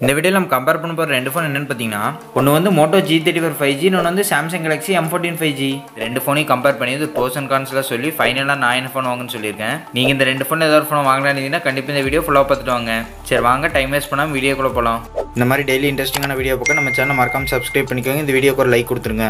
இந்த வீடியோவில் நம்ம கம்பேர் பண்ண போகிற ரெண்டு ஃபோன் என்னென்னு பார்த்தீங்கன்னா ஒன்று வந்து Moto G thirty four five G இன்னொன்று வந்து Samsung Galaxy M fourteen five G ரெண்டு ஃபோனையும் கம்பேர் பண்ணி இது ப்ரோஸ் அண்ட் கான்ஸ்லாம் சொல்லி ஃபைனலாக நான் என்ன ஃபோன் வாங்கன்னு சொல்லியிருக்கேன். நீங்கள் இந்த ரெண்டு ஃபோன் ஏதாவது ஃபோன் வாங்கலாம்னு இருந்தீங்கன்னா கண்டிப்பாக இந்த வீடியோ ஃபுல்லாக பார்த்துட்டு வாங்க. சரி வாங்க டைம் வேஸ்ட் பண்ணாமல் வீடியோக்குள்ளே போகலாம் இந்த மாதிரி டெய்லி இன்ட்ரெஸ்டிங்கான வீடியோ பக்கம் நம்ம சேனல் மறக்காமல் சப்ஸ்கிரைப் பண்ணிக்கோங்க. இந்த வீடியோக்கு ஒரு லைக் கொடுத்துருங்க.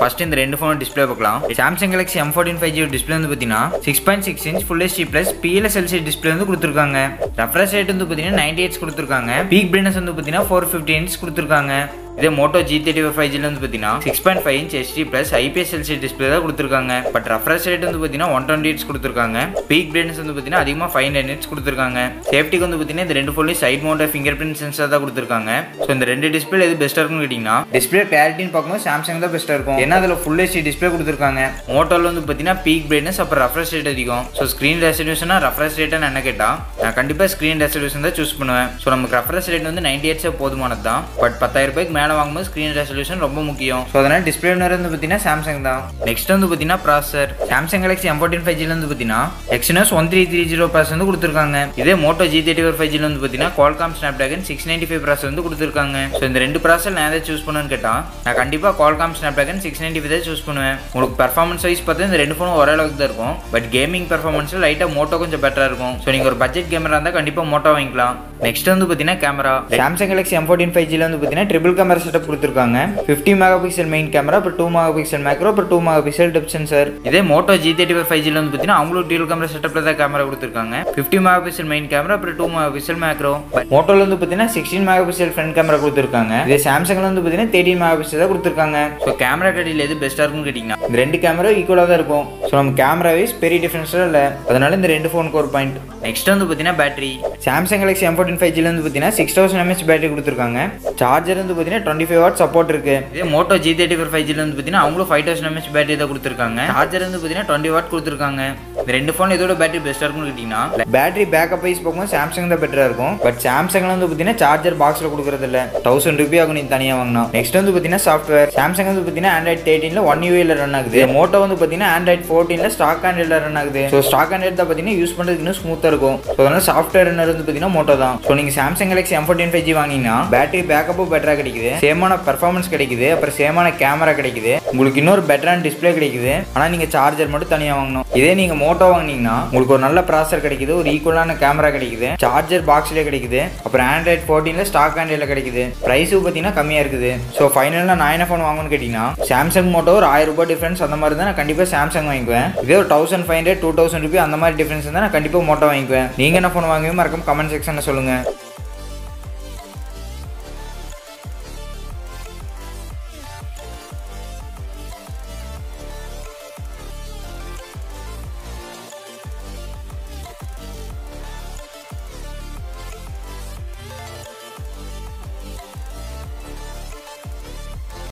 ஃபர்ஸ்ட் இந்த ரெண்டு ஃபோன் டிஸ்பிளே பார்க்கலாம். Samsung Galaxy M fourteen five G display வந்து பார்த்தீங்கன்னா six point six inch full HD plus PLS LCD display வந்து கொடுத்துருக்காங்க. ரெஃப்ரெஷ் ரேட் வந்து பார்த்தீங்கன்னா நைன்டி எயிட்ஸ் கொடுத்துருக்காங்க. பீக் பிரைட்னஸ் வந்து பார்த்தீங்கன்னா ஃபோர் ஃபிஃப்டி இன்ச் கொடுத்துருக்காங்க. இதே மோட்டோ ஜி தேர்ட்டி ஃபைவ் ஜில வந்து பார்த்தீங்கன்னா six point five inch HD plus IPS LC display தான் கொடுத்துருக்காங்க. பட் ரெஃப்ரெஷ் ரேட் வந்து பார்த்தீங்கன்னா ஒன் டுவெண்ட்டி இட்ஸ் கொடுத்துருக்காங்க. பீக் பிரைட்னஸ் வந்து பார்த்தீங்கன்னா அதிகமாக ஃபைவ் ஹண்ட்ரட் இட்ஸ் கொடுத்துருக்காங்க. சேஃப்டிக்கு வந்து பார்த்தீங்கன்னா இந்த ரெண்டு ஃபோன்லையும் side mount fingerprint sensor தான் கொடுத்துருக்காங்க. ஸோ இந்த ரெண்டு டிஸ்பிளே எது பெஸ்ட்டாக இருக்கும்னு கேட்டிங்கன்னா டிஸ்பிளே கிளாரிட்டின்னு பார்க்கும்போது சாம்சங் தான் பெஸ்ட்டாக இருக்கும். ஏன்னா அதில் ஃபுல் ஹெச்டி டிஸ்பிளே கொடுத்துருக்காங்க. மோட்டோவில் வந்து பார்த்தீங்கன்னா பீக் பிரைட்னஸ் அப்புறம் ரெஃப்ரெஷ் ரேட் அதிகம். ஸோ ஸ்க்ரீன் ரெசல்யூஷனாக ரெஃப்ரெஷ் ரேட்டாக என்ன கேட்டால் நான் கண்டிப்பாக ஸ்க்ரீன் ரெசல்யூஷன் தான் சூஸ் பண்ணுவேன். ஸோ நமக்கு ரெஃப்ரெஷ் ரேட் வந்து நைன்டி எயிட்ஸே போதுமானது தான் பட் பத்தாயிரம் ரூபாய்க்கு மேலே வாங்கும்போது ஸ்க்ரீன் ரெசல்யூஷன் ரொம்ப முக்கியம். ஸோ அதனால் டிஸ்பிளே வந்து பார்த்தீங்கன்னா சாம்சங் தான். நெக்ஸ்ட் வந்து பார்த்தீங்கன்னா processor Samsung Galaxy M fourteen five ஜில வந்து பார்த்தீங்கன்னா Exynos one three three zero processor வந்து கொடுத்துருக்காங்க. இதே Moto G thirty four five ஜில வந்து பார்த்தீங்கன்னா Qualcomm Snapdragon six ninety five processor வந்து கொடுத்துருக்காங்க. ஸோ இந்த ரெண்டு ப்ராசர் நான் எதை சூஸ் பண்ணுன்னு கேட்டால் நான் கண்டிப்பாக Qualcomm Snapdragon six ninety five தான் சூஸ் பண்ணுவேன். உங்களுக்கு பர்ஃபார்மன்ஸ் வைஸ் பார்த்தா இந்த ரெண்டு ஃபோனும் ஓரளவுக்கு தான் இருக்கும். பட் கேமிங் பர்ஃபார்மன்ஸில் லைட்டாக மோட்டோ கொஞ்சம் பெட்டராக இருக்கும். ஸோ நீங்கள் ஒரு பட்ஜெட் கேமரா இருந்தால் கண்டிப்பாக மோட்டோ வாங்கிக்கலாம். நெக்ஸ்ட் வந்து பார்த்தீங்கன்னா camera Samsung Galaxy M fourteen five ஜியில் வந்து பார்த்தீங்கன்னா ட்ரிபிள் கேமரா செட்டப் கொடுத்துருக்காங்க. Fifty megapixel main camera அப்புறம் டூ மெகா பிக்சல் மேக்ரோ அப்புறம் two megapixel depth sensor இதே Moto G thirty four five ஜியில் வந்து பார்த்தீங்கன்னா அவங்களும் டியூல் கேமரா செட்டப்பில் தான் கேமரா கொடுத்துருக்காங்க. Fifty megapixel main camera அப்புறம் டூ மெகா பிக்சல் மேக்ரோ மோட்டோவில் வந்து பார்த்தீங்கன்னா sixteen megapixel front camera கொடுத்துருக்காங்க. இதே சாம்சங்ல வந்து பார்த்தீங்கன்னா தேர்ட்டின் மெகா பிக்சல் தான் கொடுத்துருக்காங்க. ஸோ கேமரா கடையில் எது பெஸ்ட்டாக இருக்கும்னு கேட்டிங்கன்னா இந்த ரெண்டு கேமரா ஈக்குவலாக தான் இருக்கும். ஸோ நம்ம கேமரா வைஸ் பெரிய டிஃப்ரென்ஸாக இல்லை. அதனால இந்த ரெண்டு ஃபோனுக்கு ஒரு பாயிண்ட் நெக்ஸ்ட் வந்து பார்த்தீங்கன்னா battery Samsung Galaxy M fourteen five ஜிலேருந்து வந்து பார்த்தீங்கன்னா சிக்ஸ் தௌசண்ட் எம்எச் பேட்டரி கொடுத்துருக்காங்க. சார்ஜர் வந்து பார்த்தீங்கன்னா டுவெண்ட்டி ஃபைவ் வாட் சப்போர்ட் இருக்கு. இதே Moto G thirty four five ஜியில் வந்து பார்த்தீங்கன்னா அவங்களும் ஃபைவ் தௌசண்ட் எம்எச் பேட்டரி தான் கொடுத்துருக்காங்க. சார்ஜர் வந்து பார்த்தீங்கன்னா டுவெண்ட்டி வாட் கொடுத்துருக்காங்க. இந்த ரெண்டு ஃபோன் இதோட பேட்டரி பெஸ்ட்டாக இருக்கும்னு கேட்டிங்கன்னா பேட்டரி பேக்கப் வைஸ் பார்க்கும்போது சாம்சங் தான் பெட்டராக இருக்கும். பட் சாம்சங்ல வந்து பார்த்தீங்கன்னா சார்ஜர் பாக்ஸில் கொடுக்குறது இல்லை. தௌசண்ட் ருபி ஆகும் நீ தனியாக வாங்கினா. நெக்ஸ்ட் வந்து பார்த்தீங்கன்னா சாஃப்ட்வேர் சாம்சங் வந்து பார்த்தீங்கன்னா ஆண்ட்ராய்ட் தேர்ட்டினில் ஒன் யூஏல ரன் ஆகுது. மோட்டோ வந்து பார்த்தீங்கன்னா ஆண்ட்ராய்ட் ஃபோர்டீனில் ஸ்டாக் ஹேண்டில் ரன் ஆகுது. ஸோ ஸ்டாக் ஹேண்டில் தான் பார்த்தீங்கன்னா யூஸ் பண்ணுறதுக்கு இன்னும் ஸ்மூத்தாக இருக்கும். ஸோ அதனால் சாஃப்ட்வேர் என்ன வந்து பார்த்தீங்கன்னா மோட்டோ தான். ஸோ நீங்கள் Samsung Galaxy M fourteen five G வாங்கினீங்கன்னா பேட்டரி பேக்கப்பும் பெட்டராக கிடைக்குது. சேமான பர்ஃபார்மன்ஸ் கிடைக்குது. அப்புறம் சேமான கேமரா கிடைக்குது. உங்களுக்கு இன்னொரு பெட்டரான டிஸ்பிளே கிடைக்குது. ஆனால் நீங்கள் சார்ஜர் மட்டும் தனியாக வாங்கணும். இதே நீங்கள் மோட்டோ வாங்கினீங்கன்னா உங்களுக்கு ஒரு நல்ல ப்ராசர் கிடைக்குது. ஒரு ஈக்குவலான கேமரா கிடைக்குது. சார்ஜர் பாக்ஸ்லேயே கிடைக்குது. அப்புறம் ஆண்ட்ராய்ட் ஃபோர்டீனில் ஸ்டாக் ஆண்ட்ராய்டில் கிடைக்குது. ப்ரைஸும் பார்த்தீங்கன்னா கம்மியாக இருக்குது. ஸோ ஃபைனலாக நான் என்ன ஃபோன் வாங்கணும்னு கேட்டிங்கன்னா சாம்சங் மோட்டோ ஒரு ஆயிரம் ரூபாய் டிஃப்ரென்ஸ் அந்த மாதிரி தான் நான் கண்டிப்பாக சாம்சங் வாங்கிக்குவேன். இதே ஒரு thousand five hundred two thousand rupee அந்த மாதிரி டிஃபரன்ஸ் இருந்தால் நான் கண்டிப்பாக மோட்டோ வாங்கிக்குவேன். நீங்கள் என்ன ஃபோன் வாங்குவீங்க மறக்காம கமெண்ட் செக்ஷனில் சொல்லுங்கள்